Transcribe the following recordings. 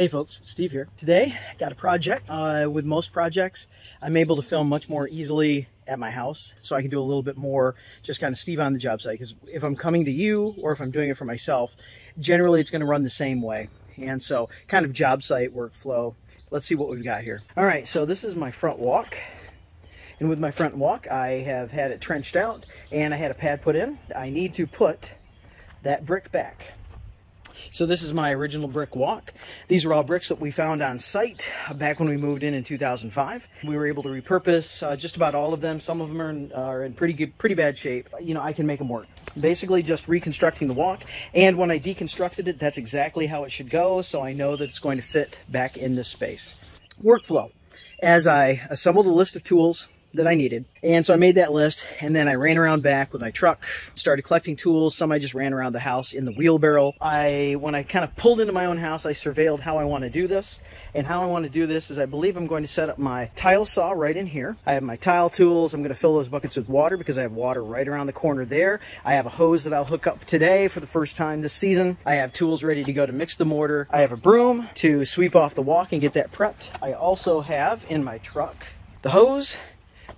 Hey folks, Steve here. Today, I got a project. Uh, with most projects, I'm able to film much more easily at my house, so I can do a little bit more just kind of Steve on the job site. Because if I'm coming to you or if I'm doing it for myself, generally it's going to run the same way. And so, kind of job site workflow. Let's see what we've got here. All right, so this is my front walk. And with my front walk, I have had it trenched out and I had a pad put in. I need to put that brick back. So this is my original brick walk. These are all bricks that we found on site back when we moved in in 2005. We were able to repurpose uh, just about all of them. Some of them are in, are in pretty good, pretty bad shape. You know, I can make them work. Basically just reconstructing the walk. And when I deconstructed it, that's exactly how it should go. So I know that it's going to fit back in this space. Workflow. As I assembled a list of tools, that I needed. And so I made that list and then I ran around back with my truck, started collecting tools. Some I just ran around the house in the wheelbarrow. I, when I kind of pulled into my own house, I surveilled how I want to do this. And how I want to do this is I believe I'm going to set up my tile saw right in here. I have my tile tools. I'm going to fill those buckets with water because I have water right around the corner there. I have a hose that I'll hook up today for the first time this season. I have tools ready to go to mix the mortar. I have a broom to sweep off the walk and get that prepped. I also have in my truck the hose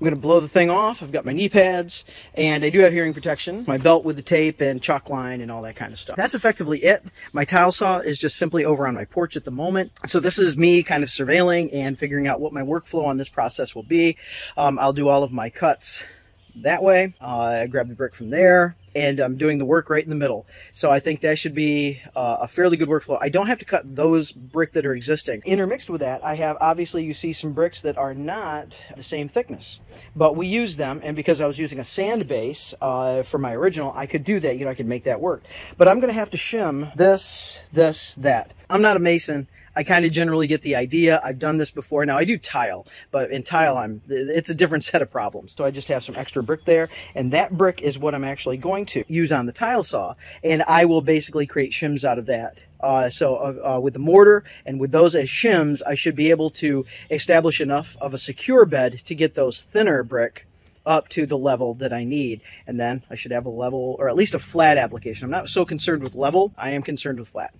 I'm going to blow the thing off. I've got my knee pads and I do have hearing protection, my belt with the tape and chalk line and all that kind of stuff. That's effectively it. My tile saw is just simply over on my porch at the moment. So this is me kind of surveilling and figuring out what my workflow on this process will be. Um, I'll do all of my cuts that way. Uh, I grab the brick from there and I'm doing the work right in the middle. So I think that should be uh, a fairly good workflow. I don't have to cut those brick that are existing. Intermixed with that, I have obviously you see some bricks that are not the same thickness, but we use them. And because I was using a sand base uh, for my original, I could do that. You know, I could make that work. But I'm going to have to shim this, this, that. I'm not a mason. I kind of generally get the idea. I've done this before. Now I do tile, but in tile, I'm it's a different set of problems. So I just have some extra brick there, and that brick is what I'm actually going to use on the tile saw, and I will basically create shims out of that. Uh, so uh, uh, with the mortar and with those as shims, I should be able to establish enough of a secure bed to get those thinner brick up to the level that I need. And then I should have a level, or at least a flat application. I'm not so concerned with level, I am concerned with flat.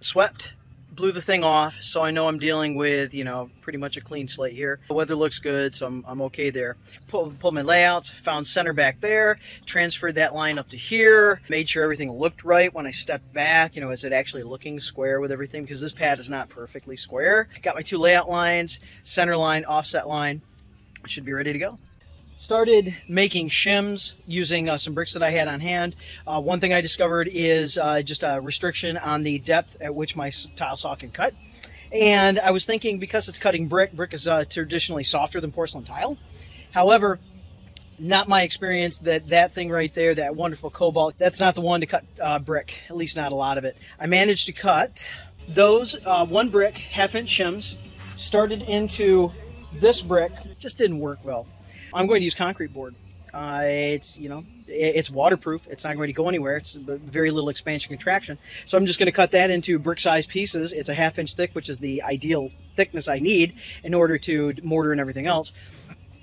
Swept, blew the thing off, so I know I'm dealing with, you know, pretty much a clean slate here. The weather looks good, so I'm, I'm okay there. Pulled, pulled my layouts, found center back there, transferred that line up to here, made sure everything looked right when I stepped back, you know, is it actually looking square with everything, because this pad is not perfectly square. Got my two layout lines, center line, offset line, should be ready to go started making shims using uh, some bricks that I had on hand. Uh, one thing I discovered is uh, just a restriction on the depth at which my tile saw can cut. And I was thinking because it's cutting brick, brick is uh, traditionally softer than porcelain tile. However, not my experience that that thing right there, that wonderful Kobalt, that's not the one to cut uh, brick, at least not a lot of it. I managed to cut those uh, one brick, half inch shims, started into this brick, just didn't work well. I'm going to use concrete board. Uh, it's you know it's waterproof. It's not going to go anywhere. It's very little expansion contraction. So I'm just going to cut that into brick size pieces. It's a half inch thick, which is the ideal thickness I need in order to mortar and everything else.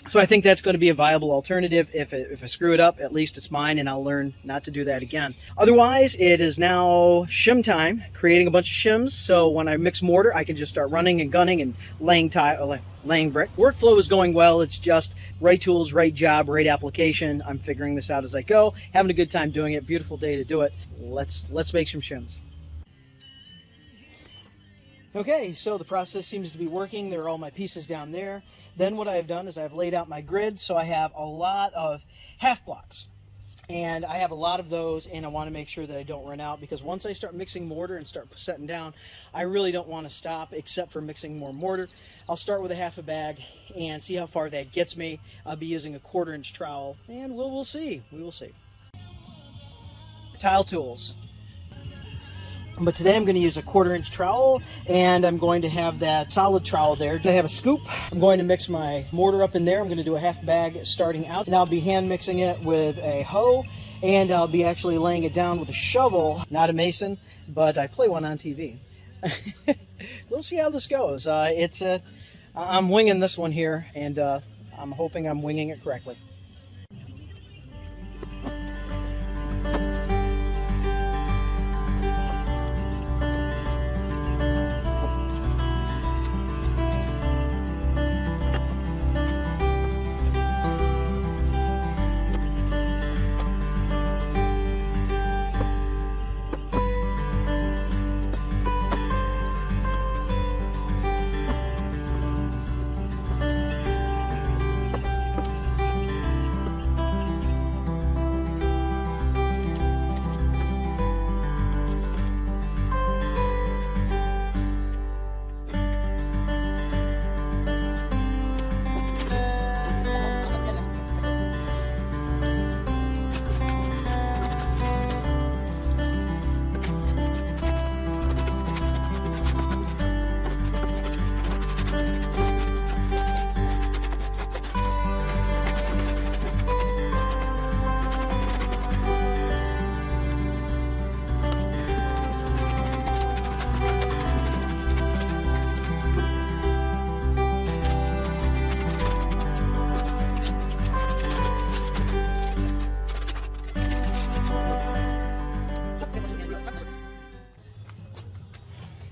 So I think that's going to be a viable alternative. If, it, if I screw it up, at least it's mine and I'll learn not to do that again. Otherwise, it is now shim time, creating a bunch of shims. So when I mix mortar, I can just start running and gunning and laying tile, uh, laying brick. Workflow is going well. It's just right tools, right job, right application. I'm figuring this out as I go. Having a good time doing it. Beautiful day to do it. Let's, let's make some shims. Okay, so the process seems to be working. There are all my pieces down there. Then what I've done is I've laid out my grid, so I have a lot of half blocks. And I have a lot of those, and I want to make sure that I don't run out, because once I start mixing mortar and start setting down, I really don't want to stop, except for mixing more mortar. I'll start with a half a bag and see how far that gets me. I'll be using a quarter inch trowel, and we'll, we'll see. We will see. Tile tools. But today I'm going to use a quarter inch trowel and I'm going to have that solid trowel there. I have a scoop. I'm going to mix my mortar up in there. I'm going to do a half bag starting out and I'll be hand mixing it with a hoe and I'll be actually laying it down with a shovel. Not a mason, but I play one on TV. we'll see how this goes. Uh, it's a, I'm winging this one here and uh, I'm hoping I'm winging it correctly.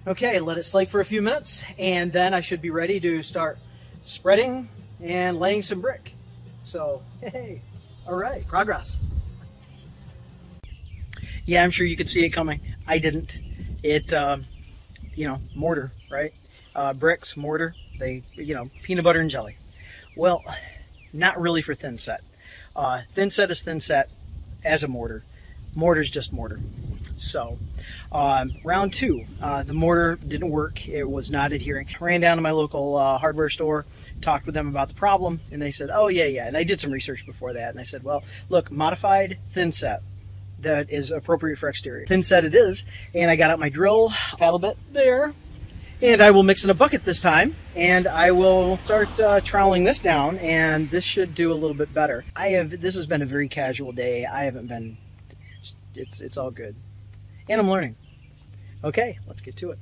Okay, let it slake for a few minutes, and then I should be ready to start spreading and laying some brick. So, hey, all right, progress. Yeah, I'm sure you could see it coming. I didn't. It, uh, you know, mortar, right? Uh, bricks, mortar, they, you know, peanut butter and jelly. Well, not really for thin set. Uh, thin set is thin set as a mortar. Mortar's just mortar. So, um, round two, uh, the mortar didn't work. It was not adhering. Ran down to my local uh, hardware store, talked with them about the problem, and they said, oh, yeah, yeah. And I did some research before that, and I said, well, look, modified thin set that is appropriate for exterior. Thin set it is, and I got out my drill paddle bit there, and I will mix in a bucket this time, and I will start uh, troweling this down, and this should do a little bit better. I have, this has been a very casual day. I haven't been, it's, it's, it's all good. And I'm learning. Okay, let's get to it.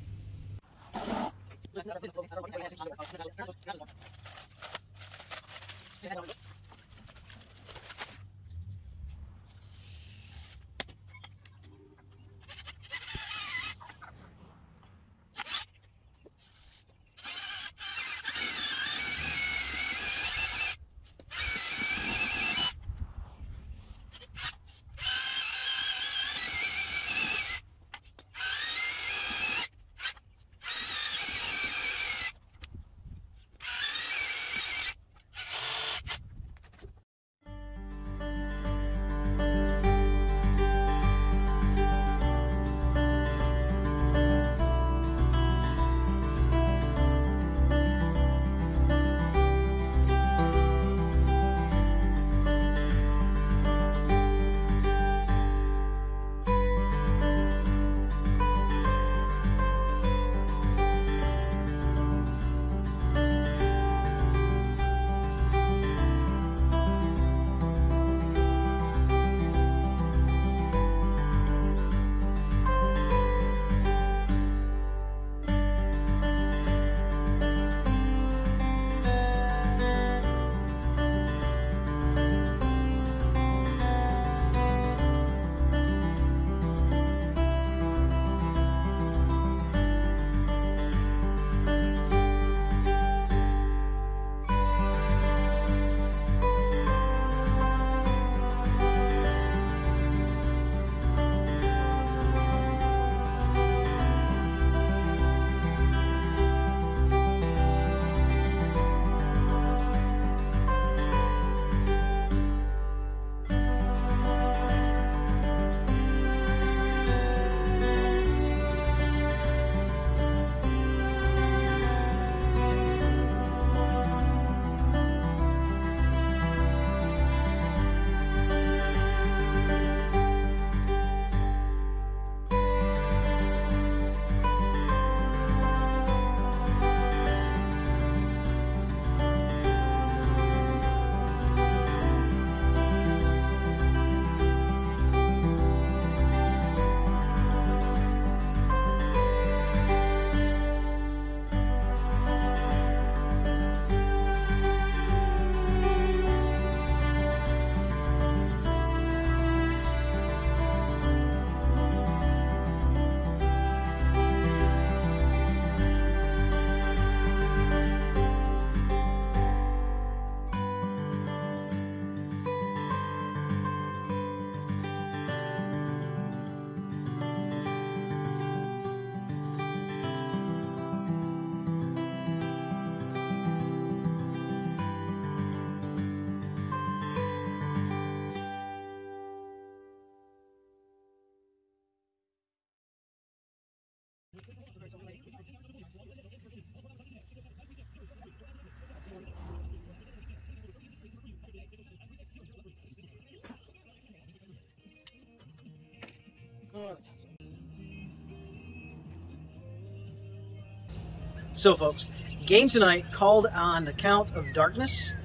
So, folks, game tonight called on the count of darkness,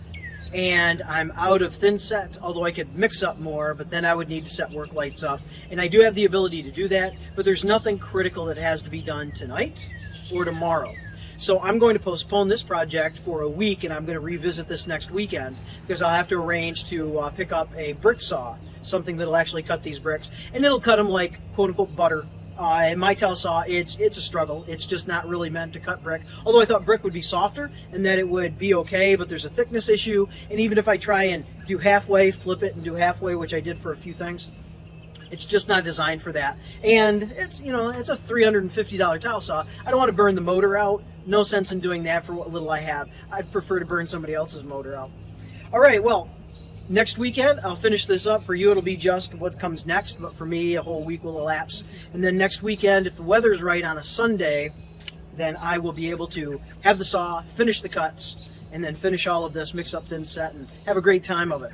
and I'm out of thin set, although I could mix up more, but then I would need to set work lights up. And I do have the ability to do that, but there's nothing critical that has to be done tonight or tomorrow. So I'm going to postpone this project for a week, and I'm going to revisit this next weekend because I'll have to arrange to uh, pick up a brick saw, something that'll actually cut these bricks, and it'll cut them like quote unquote butter Uh, my tile saw, it's it's a struggle. It's just not really meant to cut brick. Although I thought brick would be softer and that it would be okay, but there's a thickness issue. And even if I try and do halfway, flip it and do halfway, which I did for a few things, it's just not designed for that. And it's, you know, it's a $350 tile saw. I don't want to burn the motor out. No sense in doing that for what little I have. I'd prefer to burn somebody else's motor out. All right, well, next weekend I'll finish this up. For you it'll be just what comes next, but for me a whole week will elapse. And then next weekend, if the weather's right on a Sunday, then I will be able to have the saw, finish the cuts, and then finish all of this, mix up thin set, and have a great time of it.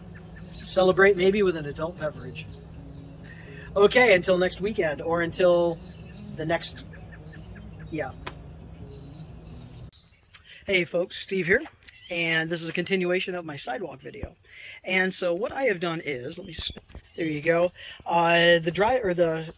Celebrate maybe with an adult beverage. Okay, until next weekend, or until the next, yeah. Hey folks, Steve here and this is a continuation of my sidewalk video. And so what I have done is, let me, there you go. Uh, the dry or the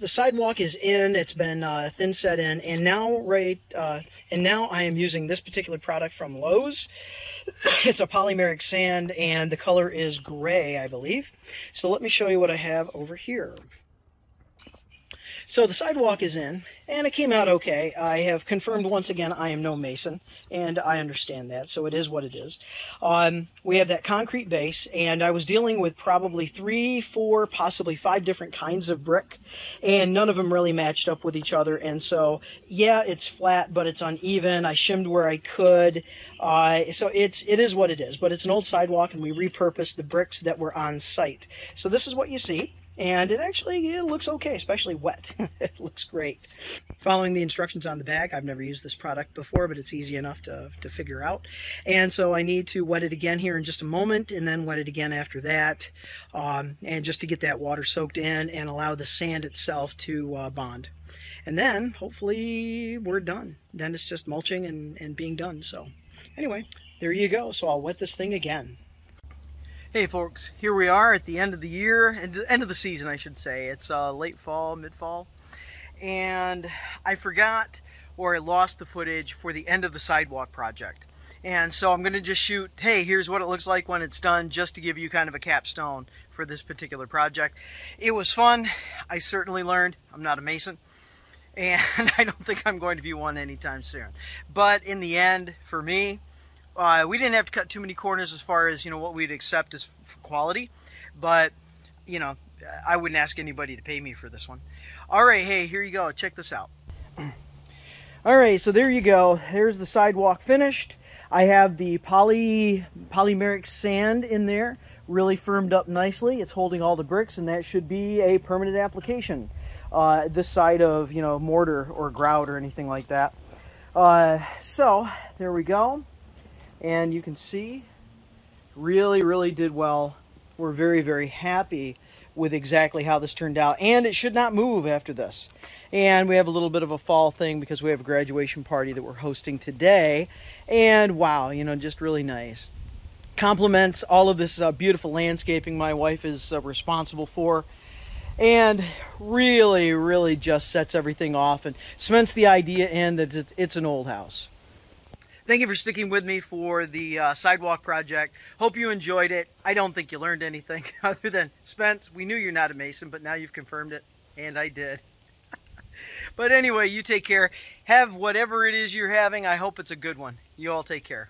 the sidewalk is in. It's been uh, thin set in, and now right, uh, and now I am using this particular product from Lowe's. it's a polymeric sand, and the color is gray, I believe. So let me show you what I have over here. So the sidewalk is in, and it came out okay. I have confirmed once again I am no mason, and I understand that, so it is what it is. Um, we have that concrete base, and I was dealing with probably three, four, possibly five different kinds of brick, and none of them really matched up with each other. And so, yeah, it's flat, but it's uneven. I shimmed where I could, uh, so it's it is what it is. But it's an old sidewalk, and we repurposed the bricks that were on site. So this is what you see and it actually it looks okay, especially wet. it looks great. Following the instructions on the bag, I've never used this product before, but it's easy enough to, to figure out. And so I need to wet it again here in just a moment, and then wet it again after that, um, and just to get that water soaked in and allow the sand itself to uh, bond. And then, hopefully, we're done. Then it's just mulching and, and being done. So anyway, there you go. So I'll wet this thing again. Hey folks, here we are at the end of the year, and end of the season I should say. It's uh, late fall, mid-fall, and I forgot or I lost the footage for the end of the sidewalk project. And so I'm going to just shoot, hey, here's what it looks like when it's done, just to give you kind of a capstone for this particular project. It was fun. I certainly learned. I'm not a mason. And I don't think I'm going to be one anytime soon. But in the end, for me, uh, we didn't have to cut too many corners as far as you know what we'd accept as for quality, but you know I wouldn't ask anybody to pay me for this one. All right, hey, here you go. Check this out. All right, so there you go. There's the sidewalk finished. I have the poly polymeric sand in there, really firmed up nicely. It's holding all the bricks, and that should be a permanent application. Uh, this side of you know mortar or grout or anything like that. Uh, so there we go and you can see really really did well. We're very very happy with exactly how this turned out. And it should not move after this. And we have a little bit of a fall thing because we have a graduation party that we're hosting today. And wow you know just really nice. Complements all of this uh, beautiful landscaping my wife is uh, responsible for. And really really just sets everything off and cements the idea in that it's, it's an old house Thank you for sticking with me for the uh, sidewalk project. Hope you enjoyed it. I don't think you learned anything other than, Spence, we knew you're not a Mason, but now you've confirmed it. And I did. but anyway, you take care. Have whatever it is you're having. I hope it's a good one. You all take care.